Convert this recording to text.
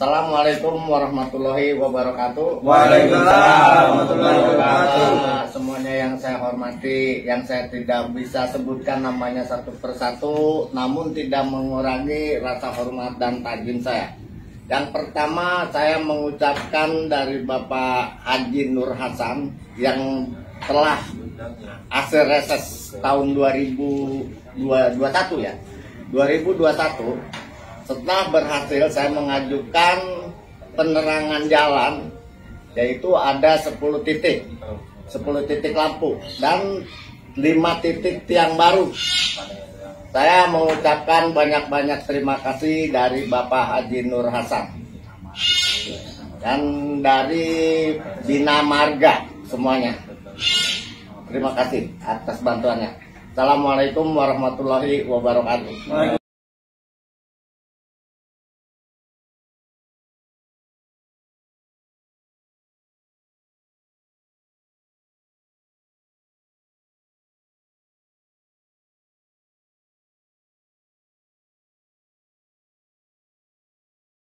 Assalamualaikum warahmatullahi wabarakatuh. Waalaikumsalam warahmatullahi wabarakatuh. Ah, Semuanya yang saya hormati, yang saya tidak bisa sebutkan namanya satu persatu, namun tidak mengurangi rasa hormat dan tajim saya. Yang pertama saya mengucapkan dari Bapak Haji Nur Hasan yang telah hasil reses tahun 2021 ya 2021 setelah berhasil saya mengajukan penerangan jalan yaitu ada 10 titik. 10 titik lampu dan 5 titik tiang baru. Saya mengucapkan banyak-banyak terima kasih dari Bapak Haji Nur Hasan dan dari Bina Marga semuanya. Terima kasih atas bantuannya. Assalamualaikum warahmatullahi wabarakatuh